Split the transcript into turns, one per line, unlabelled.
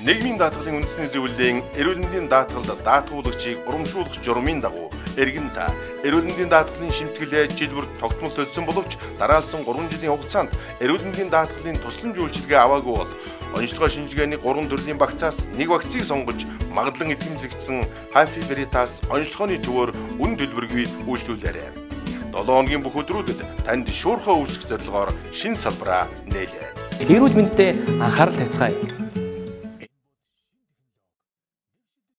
Нийгмийн даатгалын үндэсний зөвлөлийн эрүүл мэндийн даатгалд даатгуулагчийг урамшуулах журмын дагуу эргэн та эрүүл мэндийн даатгалын шимтгэлээ жил бүр тогтмол төлсөн боловч дараалсан 3 жилийн хугацаанд эрүүл мэндийн даатгалын тусламж үйлчилгээ аваагүй бол онцлогоо шинжилгээний 3 төрлийн багцаас нэг вакцыг сонгож магадлан идэвхжлэгдсэн Happy Veritas онцлогооны төвөөр үн төлбөргүй үйлчлүүлээрэй. 7 хоногийн бүх өдрүүдэд танд шуурхай үйлчлэх зорилгоор шин салбараа нээлээ.
Эрүүл мэндэд анхаарал тавьцгаая.